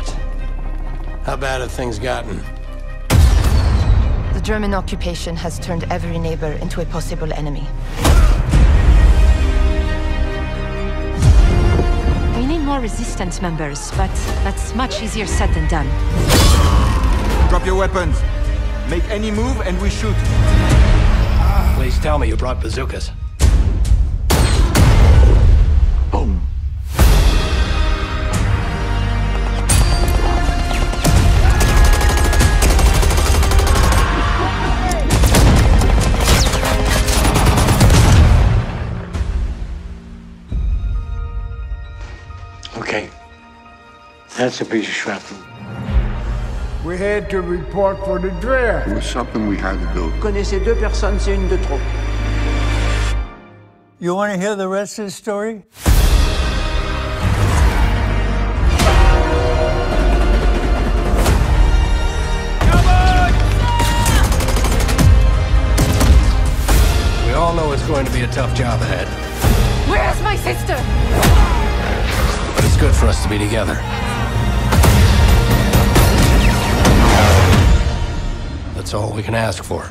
How bad have things gotten? The German occupation has turned every neighbor into a possible enemy. We need more resistance members, but that's much easier said than done. Drop your weapons. Make any move and we shoot. Please tell me you brought bazookas. Okay. That's a piece of shrapnel. We had to report for the draft. It was something we had to do. connaissez deux personnes, c'est une de trop. You want to hear the rest of the story? We all know it's going to be a tough job ahead, Where's my sister? Good for us to be together. That's all we can ask for.